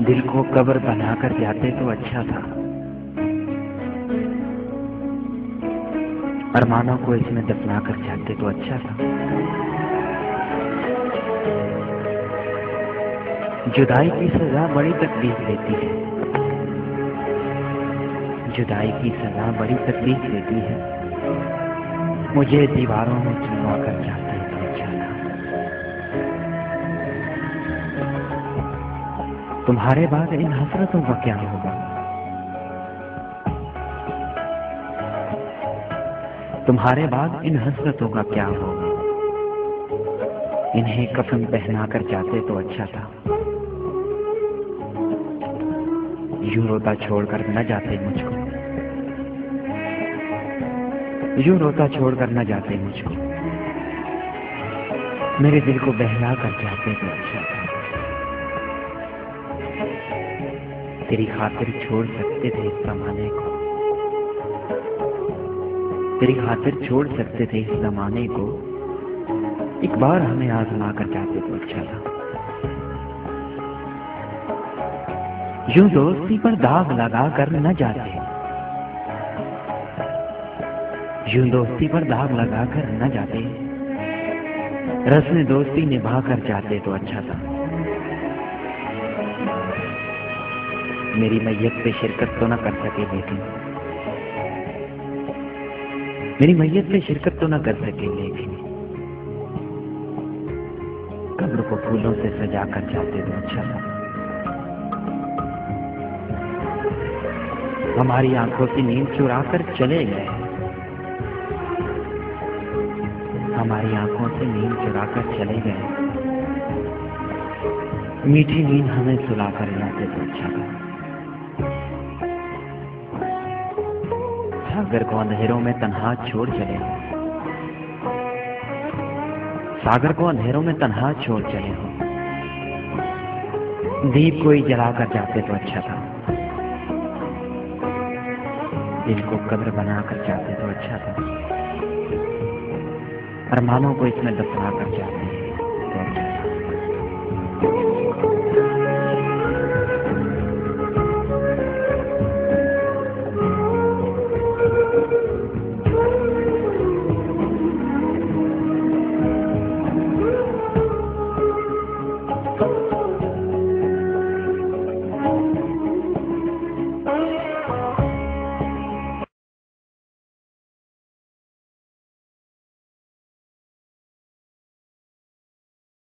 दिल को कब्र बनाकर जाते तो अच्छा था। अरमानों को इसमें दफना कर जाते तो अच्छा था। जुदाई की सजा बड़ी तकलीफ़ देती है। जुदाई की सजा बड़ी तकलीफ़ देती है। मुझे दीवारों में चुनवा कर जाते तुम्हारे बाद इन हसरतों का क्या होगा? तुम्हारे बाद इन हसरतों का क्या होगा? इन्हें कफन पहना कर जाते तो अच्छा था। यूँ रोता छोड़कर न जाते मुझको। यूँ रोता छोड़कर न जाते मुझको। मेरे दिल को बहला कर जाते तो अच्छा था। तेरी खातिर छोड़ सकते थे इस जमाने को। तेरी खातिर छोड़ सकते थे इस जमाने को। एक बार हमें आजमा कर जाते तो अच्छा था। यूँ दोस्ती पर दाग लगा कर न जाते। यूँ दोस्ती पर दाग लगा कर न जाते। रस्म दोस्ती निभा कर जाते तो अच्छा था। मेरी मैयत पे शिरकत तो ना कर सके, लेकिन मेरी मैयत में शिरकत तो ना कर सके, लेकिन कब्र को फूलों से सजा कर जाते तो अच्छा था। हमारी आँखों से नींद चुरा कर चले गए। हमारी आँखों से नींद चुरा कर चले गए। मीठी नींद हमें सुला कर लाते तो अच्छा था। सागर को अंधेरों में तनहा छोड़ चले। हो सागर को अंधेरों में तनहा छोड़ चले हो। दीप कोई जलाकर जाते तो अच्छा था। दिल को कब्र बनाकर जाते तो अच्छा था। अरमानों को इसमें दफना कर जाते।